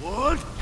What?